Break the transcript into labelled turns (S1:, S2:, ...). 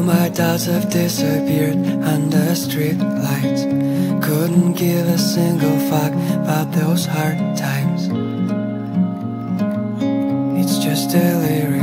S1: My doubts have disappeared under street lights. Couldn't give a single fuck about those hard times. It's just delirious.